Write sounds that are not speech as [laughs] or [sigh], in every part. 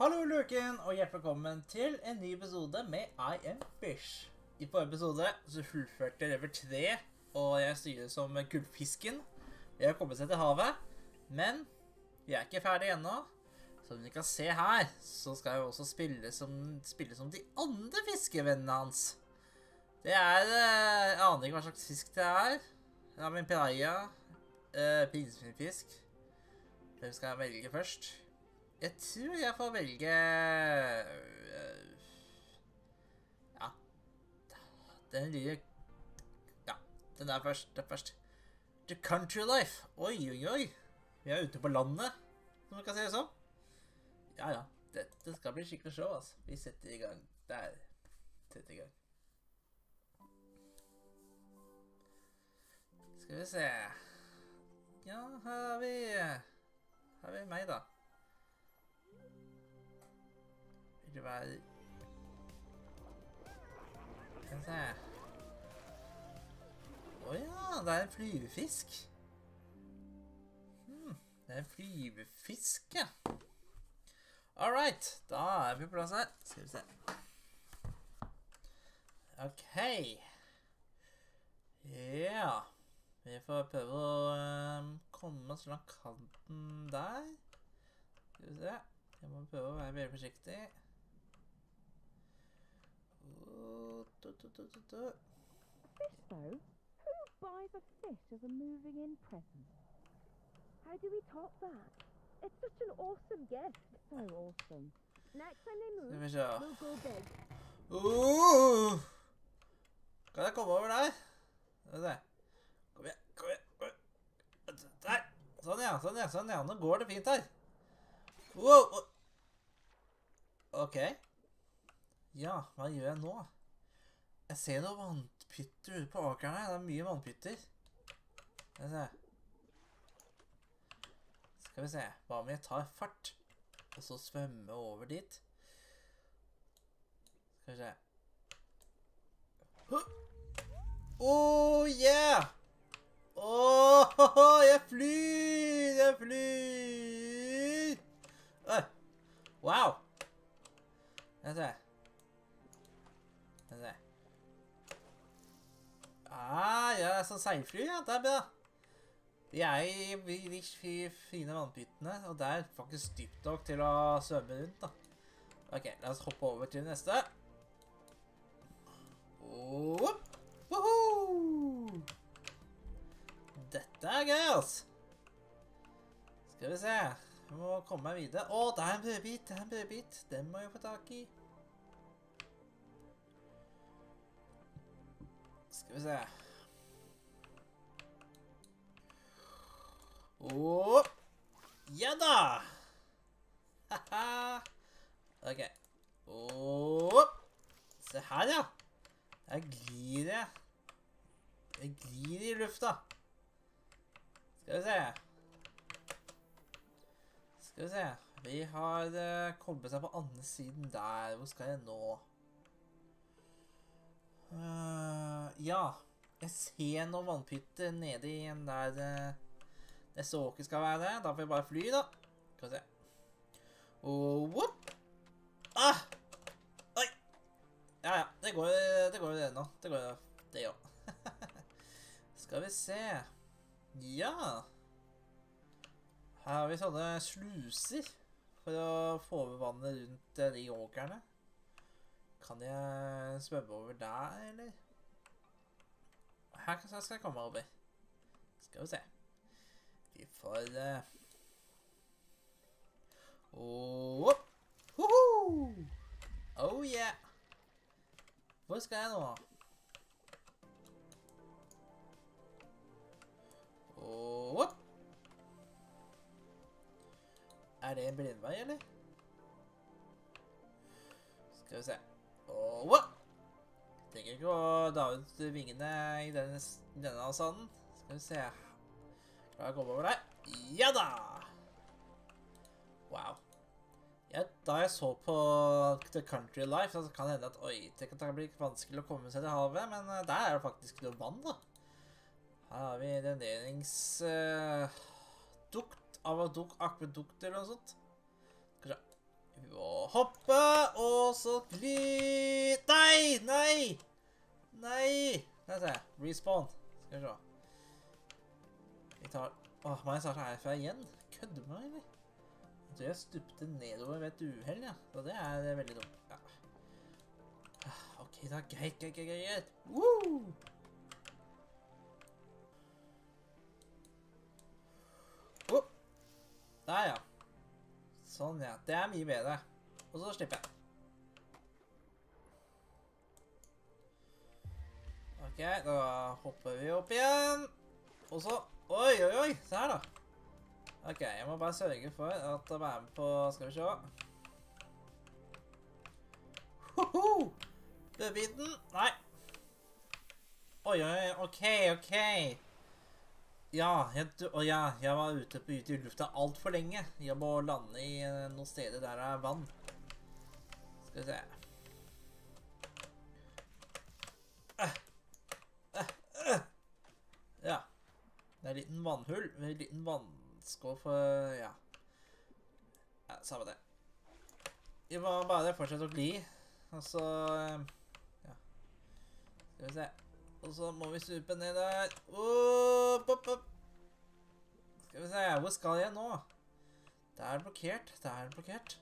Hallo, Luken, og hjertelig velkommen til en ny episode med I Am Fish. I forrige episode så fullførte level 3, og jeg styrer som gullfisken. Vi har kommet seg til havet, men vi er ikke ferdige ennå. Som dere kan se her, så skal jeg også spille som, spille som de andre fiskevennene hans. Det er eh, Jeg aner ikke hva slags fisk det er. Det er min piraja. Uh, Pinnsvinfisk. Hvem skal jeg velge først? Jeg tror jeg får velge øh, Ja. Den lille Ja, den der først. Den først. The Country Life. Oi, oi, oi. Vi er ute på landet, som vi kan se det som. Ja, ja. Dette skal bli skikkelig show, altså. Vi setter i gang der. Setter i gang. Skal vi se Ja, her har vi Her har vi meg, da. Det være Skal vi se Å ja, det er en flyvefisk. Hmm, det er en flyvefisk, ja. All right, da er vi på plass her. Skal vi se. OK. Ja. Vi får prøve å um, komme oss langs kanten der. Skal vi se. Jeg må prøve å være veldig forsiktig. Oh, du, du, du. Fish, though? Who buys a fish as a moving in present? How do we top that? It's such an awesome gift. So awesome. Next time they move, we'll go big. Uh! Kan jeg komme over der? Skal vi se. Kom igjen, kom igjen. kom igjen. Der. Sånn, ja. Sånn, ja. sånn ja. Nå går det fint her. Wow. OK. Ja, hva gjør jeg nå? Jeg ser noen vannpytter ute på åkeren her. Det er mye vannpytter. Skal vi se. Skal vi se. Hva om jeg tar fart, og så svømmer over dit? Skal vi se. Oh yeah! Åh, [laughs] jeg flyr! Jeg flyr! Wow! Skal vi se. Ah, ja, sånn seilfly, ja. Det er bra. De er i de fine vannpyttene, og det er faktisk dypt nok til å svømme rundt, da. Ok, la oss hoppe over til neste. Opp. Woho! Dette er gøy, altså. Skal vi se. Jeg må komme meg videre. Å, det er en brødbit. Det er en brødbit. Den må jeg få tak i. Skal vi se. Å! Ja da! Haha. OK. Å! Se her, ja. Der glir jeg. Jeg glir i lufta. Skal vi se. Skal vi se. Vi har uh, kommet seg på andre siden der. Hvor skal jeg nå? Ja. Jeg ser noen vannpytter nede i en der det neste åker skal være. Da får vi bare fly, da. Skal vi se. Og whoop! Ah! Oi! Ja, ja. Det går, det går det nå. Det går det òg. [laughs] Skal vi se. Ja. Her har vi sånne sluser for å få over vannet rundt eh, de åkrene. Kan jeg svømme over der, eller? Kan- skal komme over. Skal vi se. Vi får uh... oh, Hoho! Oh yeah! Hvor skal jeg nå? Og opp. Er det en blindvei, eller? Skal vi se. Trenger ikke å dra ut vingene i denne, denne sanden. Skal vi se. Klarer jeg komme over der? Ja da! Wow. Ja, da jeg så på The Country Life, så kan det hende at oi, det blir vanskelig å komme seg til havet, men eh, der er det faktisk noe vann, da. Her har vi dreneringsdukt av duk, akvedukt eller noe sånt. Må hoppe, og så gli... Nei! Nei! Nei! Der ser jeg. Respawn. Skal vi se. Vi tar... Åh, må jeg starte herfra igjen? Kødde meg, eller? Jeg tror jeg stupte nedover ved et uheld, ja. Så det er veldig dumt. Ja. Ah, Ok, da. Greit, greit, greit, greit. Woo! Oh. Der, ja. Sånn, ja. Det er mye bedre. Og så slipper jeg. Ok, da hopper vi opp igjen. Og så Oi, oi, oi! Se her, da. Ok, jeg må bare sørge for at jeg er med på Skal vi se. Hoho! Dødbiten. Nei. Oi, oi, OK, OK. Ja, jeg, og ja, jeg var ute på ute i lufta altfor lenge. Jeg må lande i eh, noen steder der det er vann. Skal vi se. Ja. Det er en liten vannhull. med En liten vannskål for Ja. ja samme det. Vi må bare fortsette å gli. Og så eh, Ja. Skal vi se. Og så må vi stupe ned der. Opp, opp, opp. Skal vi se. Hvor skal jeg nå? Det er blokkert. Det er blokkert.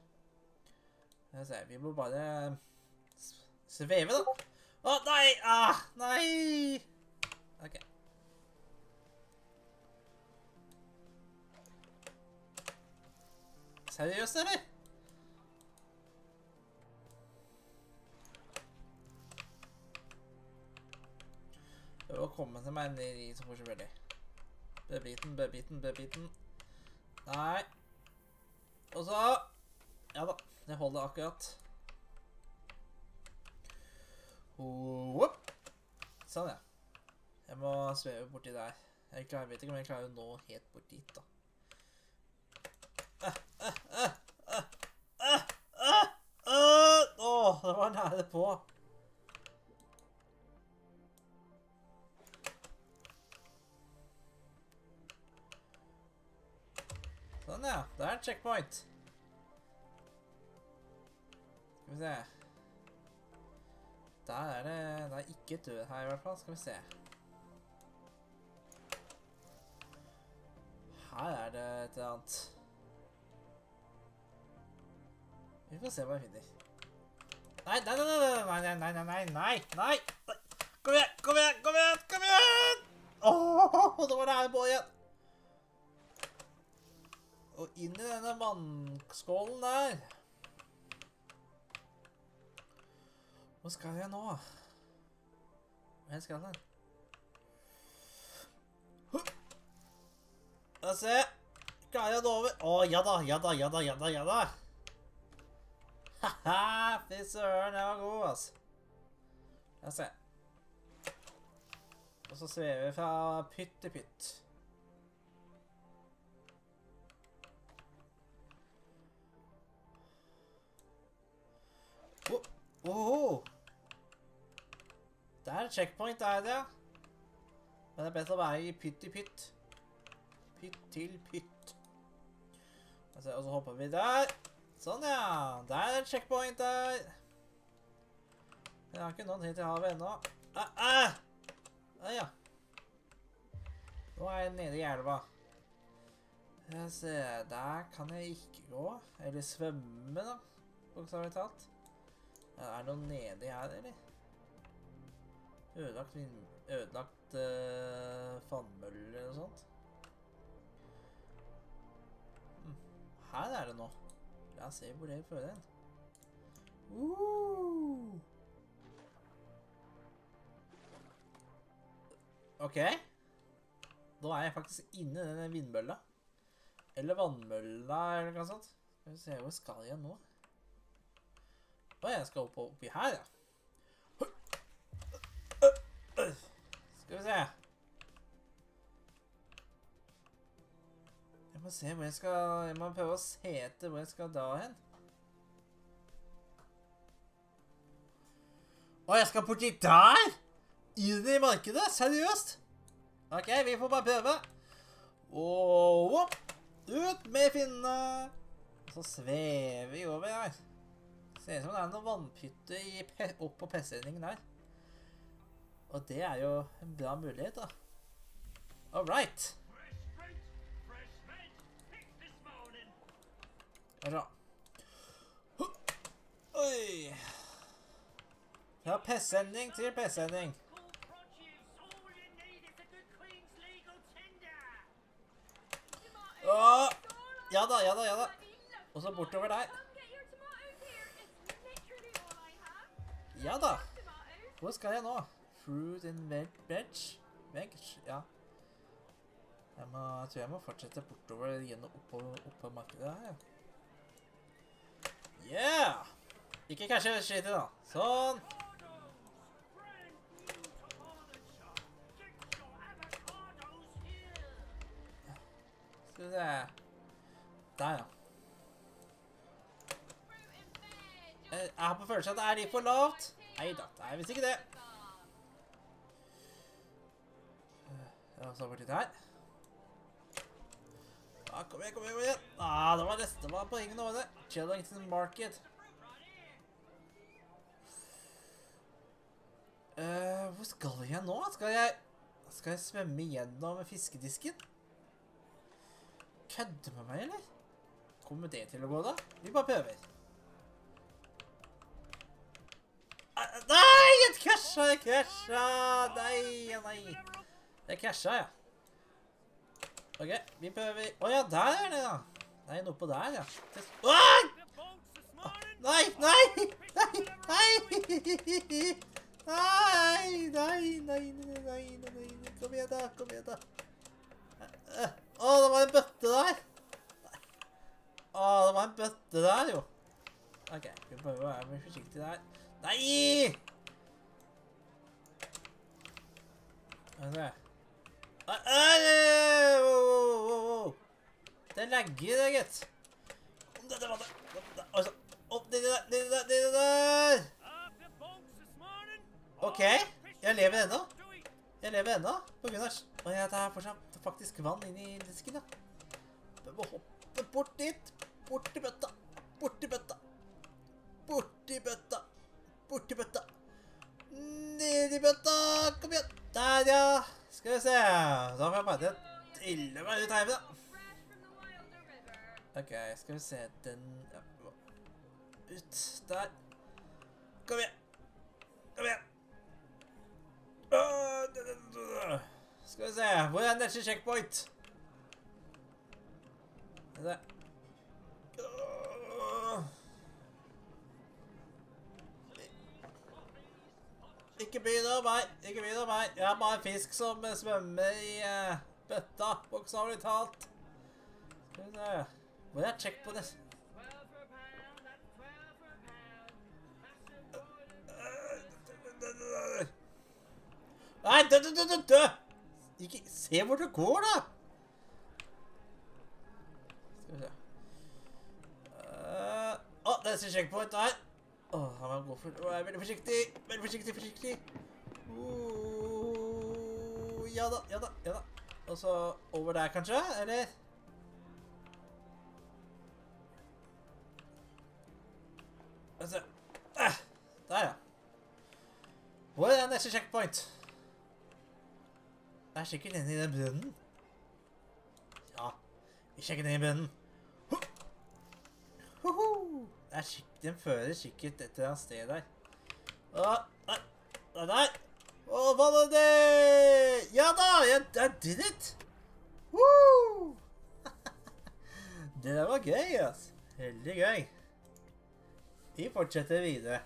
Skal vi se. Vi må bare sveve, da. Å, nei! Ah, nei! OK. Seriøst, eller? Prøv å komme til meg ned i så fort som mulig. Bebiten, bebiten, bebiten. Nei. Og så Ja da, det holder akkurat. Hopp. Sånn, ja. Jeg må sveve borti der. Jeg klarer, vet ikke om jeg klarer å nå helt bort dit, da. Åh, det var nære på. Sånn, ja. Det er en checkpoint. Skal vi se. Der er det Det er ikke død her, i hvert fall. Skal vi se. Her er det et eller annet. Vi får se hva jeg finner. Nei, nei, nei, nei, nei, nei, nei, nei, nei. Kom igjen, kom igjen, kom igjen, kom igjen! Åh, [laughs] det var det her på igjen. Og inn i denne vannskålen der. Hvor skal jeg nå? Hvor skal jeg? La oss se. Klarer jeg det over? Å, ja da, ja da, ja da, ja da, ja da. Haha, fy søren, jeg var god, altså. La oss se. Og så svever vi fra pytt til pytt. Oh, oh. Det er en checkpoint er det? Men det er bedre å være i pytt i pytt. Pytt til pytt. Og så hopper vi der. Sånn, ja. Der er et checkpoint der. Jeg har ikke nådd hit til havet ennå. Ah, ah! Ah, ja. Nå er jeg nede i elva. Jeg ser, der kan jeg ikke gå. Eller svømme, da. Bokstavelig talt. Er det noe nedi her, eller? Ødelagt vind... Ødelagt uh, vannmølle eller noe sånt. Hm. Her er det noe. La oss se hvor det fører hen. Uh. OK. Da er jeg faktisk inne i denne vindmølla. Eller vannmølla, eller noe sånt. Skal vi se, hvor skal jeg nå? Å, jeg skal opp oppi her, ja. Skal vi se. Jeg må se hvor jeg skal Jeg må prøve å se etter hvor jeg skal da hen. Å, jeg skal borti der? I markedet? Seriøst? OK, vi får bare prøve. Og opp. Ut med finnene. Så svever vi over her. Ser ut som det er noen vannpytte opp på PC-endingen der. Og det er jo en bra mulighet, da. All right. Fresh fruit, fresh veg, picked this morning. Skal vi se. Oi. Fra PC-ending til PC-ending. Ja da, ja da, ja da. Og så bortover der. Ja da. Hvor skal jeg nå? Fruit and veg? Veg? Ja. Jeg må, jeg tror jeg må fortsette bortover gjennom oppå, oppå markedet her. ja. Yeah! Ikke kanskje skittig da. Sånn. Skal vi se. Der, ja. Eh, Jeg har på følelsen at det er litt for lavt. Nei da, det er ikke det. Ja, så borti der. Ja, kom igjen, kom igjen, kom igjen. Ah, det var neste, var på ingen over det. Chillington Market. Eh, hvor skal jeg nå? Skal jeg, skal jeg svømme gjennom fiskedisken? Kødde med meg, eller? Kommer det til å gå da? Vi bare prøver. Nei, jeg krasja, jeg krasja. Nei, nei. Jeg krasja, ja. Ok, vi prøver. Å oh, ja, der er det da. Nei, noe på der, ja. Åh! Morning. Nei, nei, nei, nei. Nei, nei, nei, nei, nei. Kom igjen da, kom igjen da. Å, det var en bøtte der. Å, det var en bøtte der, jo. Ok, vi prøver å være forsiktige der. Nei! Det lagger det, gitt. Dette der, oi, sånn. Opp, nedi der, nedi der, nedi der. Ok, jeg lever ennå. Jeg lever ennå, på grunn av... Og jeg tar fortsatt faktisk vann inn i disken, da. Jeg må hoppe bort dit. Bort i bøtta. Bort i bøtta. Bort i bøtta. Bort i bøtta. Ned i bøtta. Kom igjen. Der, ja. Skal vi se. Da får jeg bare trille meg ut her, da. Ok, skal vi se. Den... Ja, ut. Der. Kom igjen. Kom igjen. Skal vi se, hvor er neste checkpoint? Skal Ikke begynn å meg, ikke begynn å meg. Jeg er bare en fisk som svømmer i uh, bøtta, bokstavelig talt. Skal vi se. Hvor. Massive boiling. Nei, dø, dø, dø, dø! Ikke, se hvor du går, da! Skal vi se. Uh, å, det er checkpoint der. Åh, han må gå for... Å, jeg er veldig forsiktig. Veldig forsiktig, forsiktig. Uh, ja da, ja da, ja da. Og så over der, kanskje? Eller? Altså. Ah, der, ja. Hvor er neste checkpoint? Det er sikkert inne i den brønnen. Ja, vi sjekker ned i brønnen. Den fører sikkert et eller annet sted der. Å, nei, nei, nei. Hva var det? Ja da, jeg, I did it. Woo! [laughs] det der var gøy, ass. Veldig gøy. Vi fortsetter videre.